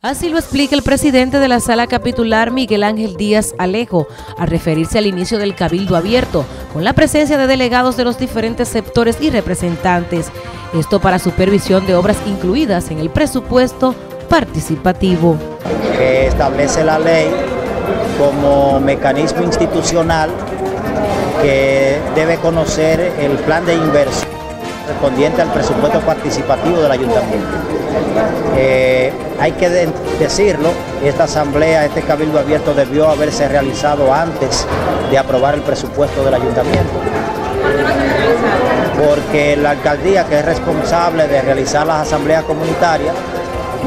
Así lo explica el presidente de la sala capitular Miguel Ángel Díaz Alejo al referirse al inicio del cabildo abierto con la presencia de delegados de los diferentes sectores y representantes. Esto para supervisión de obras incluidas en el presupuesto participativo. Que establece la ley como mecanismo institucional que debe conocer el plan de inversión correspondiente al presupuesto participativo del ayuntamiento. Eh, hay que decirlo, esta asamblea, este cabildo abierto debió haberse realizado antes de aprobar el presupuesto del ayuntamiento. Porque la alcaldía, que es responsable de realizar las asambleas comunitarias,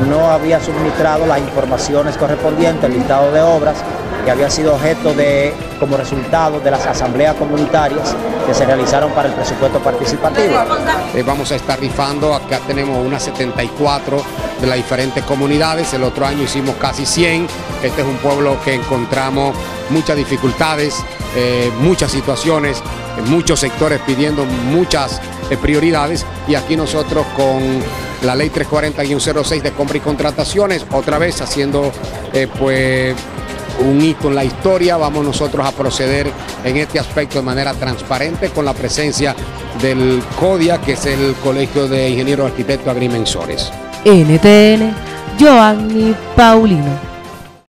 no había suministrado las informaciones correspondientes, el listado de obras, que había sido objeto de, como resultado de las asambleas comunitarias que se realizaron para el presupuesto participativo. Eh, vamos a estar rifando, acá tenemos unas 74 de las diferentes comunidades, el otro año hicimos casi 100, este es un pueblo que encontramos muchas dificultades, eh, muchas situaciones, eh, muchos sectores pidiendo muchas prioridades. Y aquí nosotros con la ley 340-06 de compra y contrataciones, otra vez haciendo pues un hito en la historia. Vamos nosotros a proceder en este aspecto de manera transparente con la presencia del CODIA, que es el Colegio de Ingenieros Arquitectos Agrimensores. NTN, Joanny Paulino.